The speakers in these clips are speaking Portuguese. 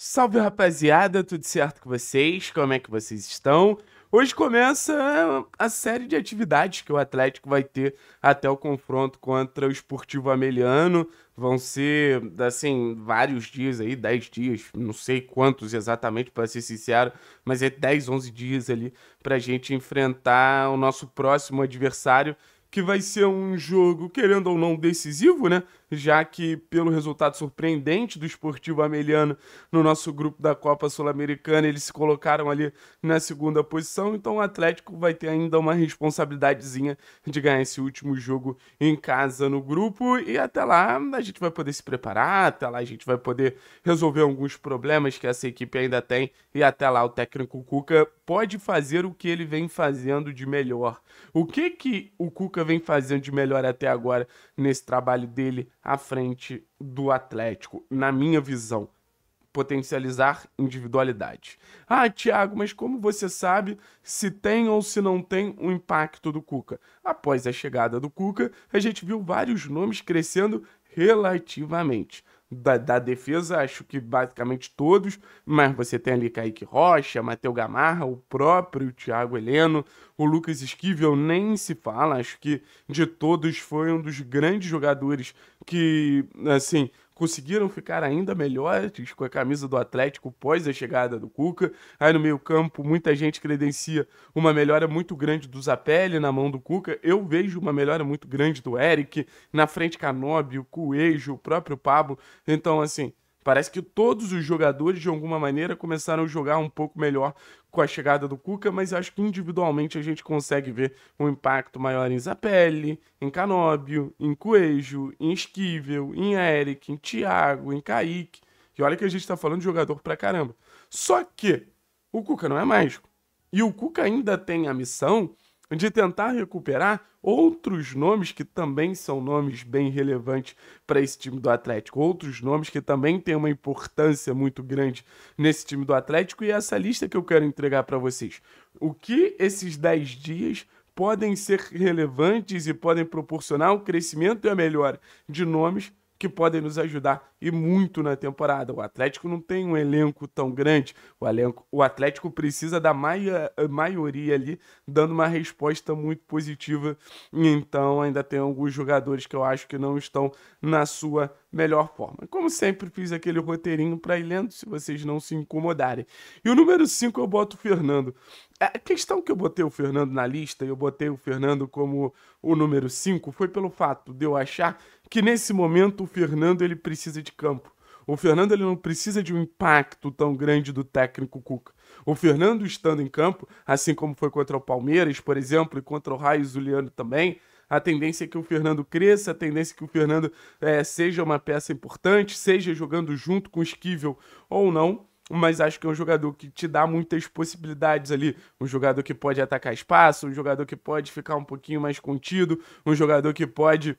Salve rapaziada, tudo certo com vocês? Como é que vocês estão? Hoje começa a série de atividades que o Atlético vai ter até o confronto contra o Esportivo Ameliano. Vão ser, assim, vários dias aí, 10 dias, não sei quantos exatamente, para ser sincero, mas é 10, 11 dias ali para a gente enfrentar o nosso próximo adversário que vai ser um jogo, querendo ou não, decisivo, né? Já que, pelo resultado surpreendente do esportivo ameliano no nosso grupo da Copa Sul-Americana, eles se colocaram ali na segunda posição. Então, o Atlético vai ter ainda uma responsabilidadezinha de ganhar esse último jogo em casa no grupo. E até lá a gente vai poder se preparar, até lá a gente vai poder resolver alguns problemas que essa equipe ainda tem. E até lá o técnico Cuca pode fazer o que ele vem fazendo de melhor. O que que o Cuca vem fazendo de melhor até agora nesse trabalho dele à frente do Atlético, na minha visão? Potencializar individualidade. Ah, Thiago, mas como você sabe se tem ou se não tem o um impacto do Cuca? Após a chegada do Cuca, a gente viu vários nomes crescendo relativamente da, da, defesa, acho que basicamente todos, mas você tem ali Kaique Rocha, Matheus Gamarra, o próprio Thiago Heleno, o Lucas Esquivel nem se fala, acho que de todos foi um dos grandes jogadores que, assim, conseguiram ficar ainda melhores com a camisa do Atlético pós a chegada do Cuca. Aí no meio-campo, muita gente credencia uma melhora muito grande do Zapelli na mão do Cuca. Eu vejo uma melhora muito grande do Eric, na frente Canóbio, Coelho, o próprio Pablo. Então, assim, Parece que todos os jogadores, de alguma maneira, começaram a jogar um pouco melhor com a chegada do Cuca, mas acho que individualmente a gente consegue ver um impacto maior em Zapelli, em Canóbio, em Coelho, em Esquivel, em Eric, em Thiago, em Kaique. E olha que a gente está falando de jogador pra caramba. Só que o Cuca não é mágico. E o Cuca ainda tem a missão de tentar recuperar outros nomes que também são nomes bem relevantes para esse time do Atlético, outros nomes que também têm uma importância muito grande nesse time do Atlético e essa lista que eu quero entregar para vocês. O que esses 10 dias podem ser relevantes e podem proporcionar o crescimento e a melhora de nomes que podem nos ajudar e muito na temporada. O Atlético não tem um elenco tão grande. O, elenco, o Atlético precisa da maia, maioria ali dando uma resposta muito positiva. Então ainda tem alguns jogadores que eu acho que não estão na sua melhor forma. Como sempre, fiz aquele roteirinho para ir lendo, se vocês não se incomodarem. E o número 5 eu boto o Fernando. A questão que eu botei o Fernando na lista, eu botei o Fernando como o número 5, foi pelo fato de eu achar que nesse momento o Fernando ele precisa de campo. O Fernando ele não precisa de um impacto tão grande do técnico Cuca. O Fernando estando em campo, assim como foi contra o Palmeiras, por exemplo, e contra o Raio Zuliano também, a tendência é que o Fernando cresça, a tendência é que o Fernando é, seja uma peça importante, seja jogando junto com o Esquivel ou não mas acho que é um jogador que te dá muitas possibilidades ali. Um jogador que pode atacar espaço, um jogador que pode ficar um pouquinho mais contido, um jogador que pode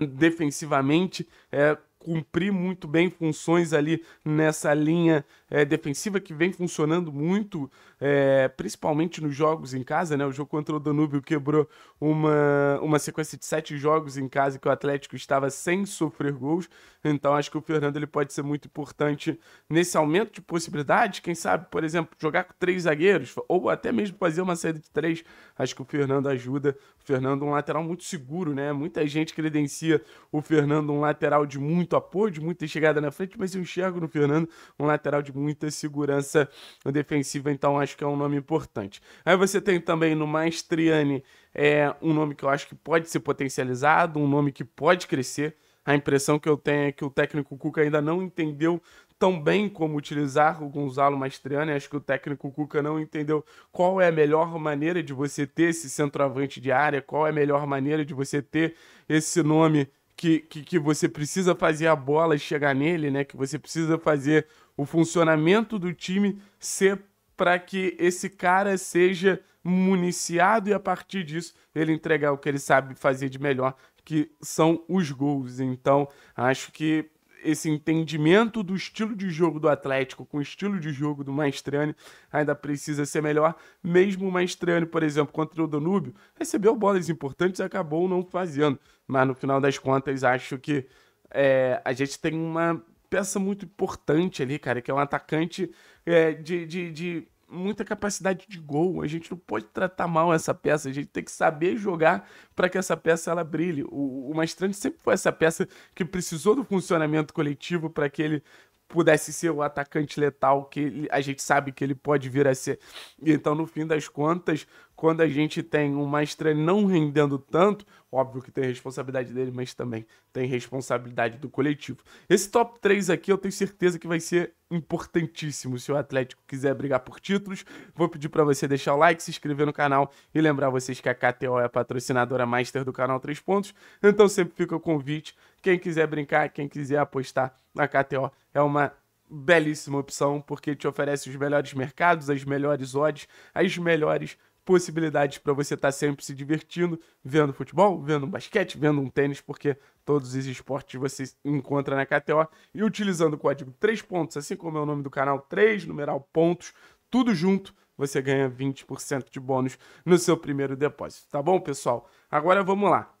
defensivamente é, cumprir muito bem funções ali nessa linha é, defensiva que vem funcionando muito, é, principalmente nos jogos em casa, né? O jogo contra o Danúbio quebrou uma, uma sequência de sete jogos em casa que o Atlético estava sem sofrer gols. Então acho que o Fernando ele pode ser muito importante nesse aumento de possibilidades. Quem sabe, por exemplo, jogar com três zagueiros ou até mesmo fazer uma saída de três. Acho que o Fernando ajuda. O Fernando é um lateral muito seguro, né? Muita gente credencia o Fernando um lateral de muito apoio, de muita chegada na frente, mas eu enxergo no Fernando um lateral de muita segurança defensiva. Então acho que é um nome importante. Aí você tem também no Maestriani é um nome que eu acho que pode ser potencializado, um nome que pode crescer. A impressão que eu tenho é que o técnico Cuca ainda não entendeu tão bem como utilizar o Gonzalo Mastriani. Acho que o técnico Cuca não entendeu qual é a melhor maneira de você ter esse centroavante de área, qual é a melhor maneira de você ter esse nome que, que, que você precisa fazer a bola chegar nele, né? Que você precisa fazer o funcionamento do time ser para que esse cara seja municiado e a partir disso ele entregar o que ele sabe fazer de melhor, que são os gols. Então, acho que esse entendimento do estilo de jogo do Atlético com o estilo de jogo do Maestrani ainda precisa ser melhor. Mesmo o Maestrani, por exemplo, contra o Danúbio, recebeu bolas importantes e acabou não fazendo. Mas no final das contas, acho que é, a gente tem uma peça muito importante ali, cara, que é um atacante é, de, de, de muita capacidade de gol. A gente não pode tratar mal essa peça. A gente tem que saber jogar para que essa peça ela brilhe. O, o Maestrante sempre foi essa peça que precisou do funcionamento coletivo para que ele pudesse ser o atacante letal que a gente sabe que ele pode vir a ser. Então, no fim das contas, quando a gente tem um Maestro não rendendo tanto, óbvio que tem responsabilidade dele, mas também tem responsabilidade do coletivo. Esse top 3 aqui eu tenho certeza que vai ser importantíssimo se o Atlético quiser brigar por títulos. Vou pedir para você deixar o like, se inscrever no canal e lembrar vocês que a KTO é a patrocinadora master do canal 3 Pontos. Então sempre fica o convite. Quem quiser brincar, quem quiser apostar na KTO é uma belíssima opção porque te oferece os melhores mercados, as melhores odds, as melhores possibilidades para você estar tá sempre se divertindo, vendo futebol, vendo basquete, vendo um tênis, porque todos os esportes você encontra na KTO e utilizando o código 3 pontos, assim como é o nome do canal, 3 numeral pontos, tudo junto, você ganha 20% de bônus no seu primeiro depósito, tá bom, pessoal? Agora vamos lá.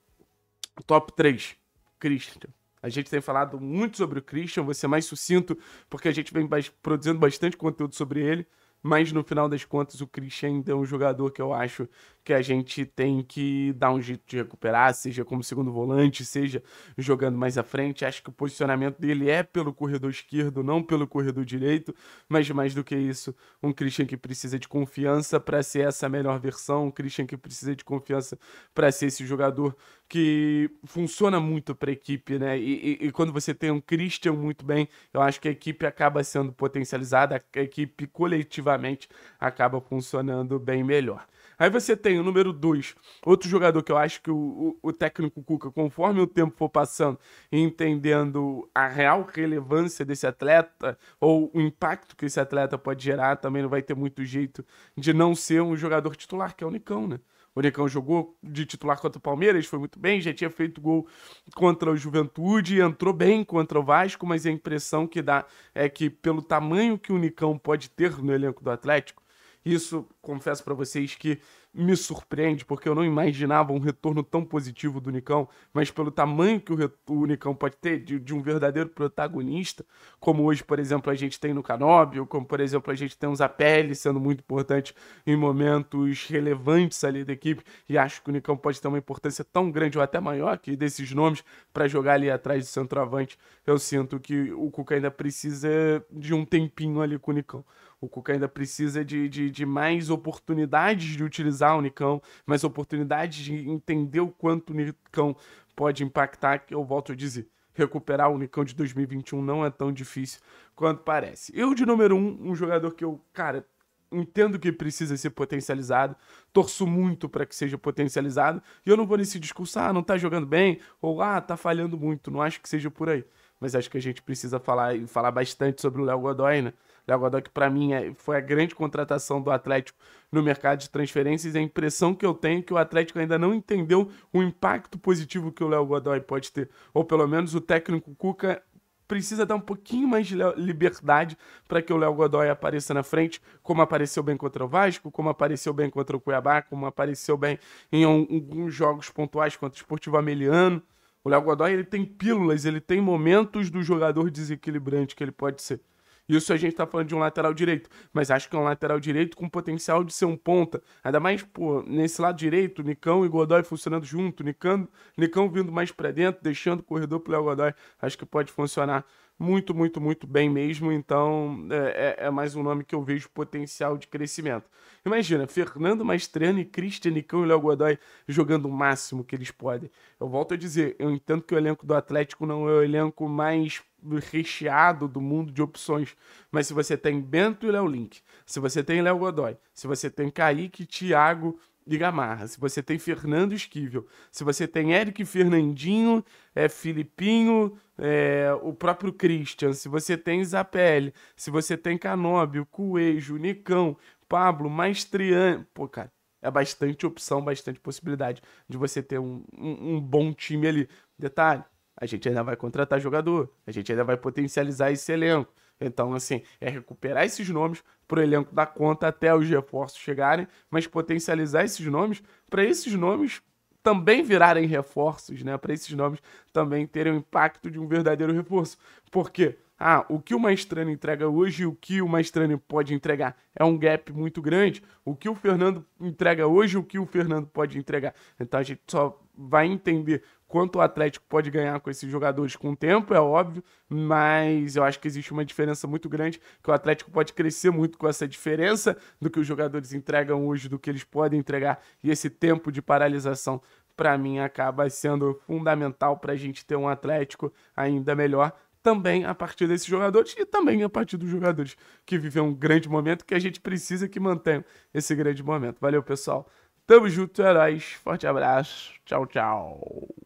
Top 3, Christian. A gente tem falado muito sobre o Christian, ser mais sucinto, porque a gente vem produzindo bastante conteúdo sobre ele mas no final das contas o Christian ainda é um jogador que eu acho que a gente tem que dar um jeito de recuperar, seja como segundo volante, seja jogando mais à frente. Acho que o posicionamento dele é pelo corredor esquerdo, não pelo corredor direito, mas mais do que isso, um Christian que precisa de confiança para ser essa melhor versão, um Christian que precisa de confiança para ser esse jogador que funciona muito para a equipe, né? E, e, e, quando você tem um Christian muito bem, eu acho que a equipe acaba sendo potencializada, a equipe coletivamente acaba funcionando bem melhor. Aí você tem o número 2, outro jogador que eu acho que o, o, o, técnico Cuca, conforme o tempo for passando e entendendo a real relevância desse atleta ou o impacto que esse atleta pode gerar, também não vai ter muito jeito de não ser um jogador titular, que é o Nicão, né? O Nicão jogou de titular contra o Palmeiras, foi muito bem, já tinha feito gol contra o Juventude, entrou bem contra o Vasco, mas a impressão que dá é que, pelo tamanho que o Nicão pode ter no elenco do Atlético, isso, confesso para vocês que me surpreende, porque eu não imaginava um retorno tão positivo do Nicão, mas pelo tamanho que o, o Nicão pode ter, de, de, um verdadeiro protagonista, como hoje, por exemplo, a gente tem no Canóbio, como, por exemplo, a gente tem o Zapelli sendo muito importante em momentos relevantes ali da equipe, e acho que o Nicão pode ter uma importância tão grande, ou até maior, que desses nomes, para jogar ali atrás do centroavante, eu sinto que o Cuca ainda precisa de um tempinho ali com o Nicão. O Cuca ainda precisa de, de, de, mais oportunidades de utilizar o Nicão, mais oportunidades de entender o quanto o Nicão pode impactar, que eu volto a dizer. Recuperar o Nicão de 2021 não é tão difícil quanto parece. Eu, de número um, um jogador que eu, cara, entendo que precisa ser potencializado, torço muito para que seja potencializado, e eu não vou nesse discurso, ah, não tá jogando bem, ou ah, tá falhando muito, não acho que seja por aí. Mas acho que a gente precisa falar e falar bastante sobre o Léo Godoy, né? Léo Godoy, que para mim é, foi a grande contratação do Atlético no mercado de transferências, a impressão que eu tenho é que o Atlético ainda não entendeu o impacto positivo que o Léo Godoy pode ter. Ou pelo menos o técnico Cuca precisa dar um pouquinho mais de liberdade para que o Léo Godoy apareça na frente, como apareceu bem contra o Vasco, como apareceu bem contra o Cuiabá, como apareceu bem em alguns jogos pontuais contra o Esportivo Ameliano. O Léo Godoy ele tem pílulas, ele tem momentos do jogador desequilibrante que ele pode ser. Isso a gente tá falando de um lateral direito, mas acho que é um lateral direito com potencial de ser um ponta. Ainda mais, pô, nesse lado direito, Nicão e Godoy funcionando junto, Nicão, Nicão vindo mais para dentro, deixando o corredor pro Léo Godoy. Acho que pode funcionar muito, muito, muito bem mesmo. Então é, é, é, mais um nome que eu vejo potencial de crescimento. Imagina, Fernando Maestrano e Cristian Nicão e Léo Godoy jogando o máximo que eles podem. Eu volto a dizer, eu entendo que o elenco do Atlético não é o elenco mais recheado do mundo de opções. Mas se você tem Bento e Léo Link, se você tem Léo Godoy, se você tem Kaique, Thiago e Gamarra, se você tem Fernando Esquivel, se você tem Eric Fernandinho, é, Filipinho, é, o próprio Christian, se você tem Zapelli, se você tem Canóbio, Coelho, Nicão, Pablo, Maestrian, pô, cara, é bastante opção, bastante possibilidade de você ter um, um, um bom time ali. Detalhe, a gente ainda vai contratar jogador, a gente ainda vai potencializar esse elenco. Então, assim, é recuperar esses nomes para o elenco dar conta até os reforços chegarem, mas potencializar esses nomes para esses nomes também virarem reforços, né? Para esses nomes também terem o impacto de um verdadeiro reforço. Por quê? ah, o que o Maestrano entrega hoje e o que o Maestrano pode entregar é um gap muito grande. O que o Fernando entrega hoje e o que o Fernando pode entregar. Então a gente só vai entender quanto o Atlético pode ganhar com esses jogadores com o tempo, é óbvio, mas eu acho que existe uma diferença muito grande, que o Atlético pode crescer muito com essa diferença do que os jogadores entregam hoje, do que eles podem entregar, e esse tempo de paralisação, para mim, acaba sendo fundamental para a gente ter um Atlético ainda melhor também a partir desses jogadores e também a partir dos jogadores que vivem um grande momento que a gente precisa que mantenham esse grande momento. Valeu, pessoal. Tamo junto, heróis. Forte abraço. Tchau, tchau.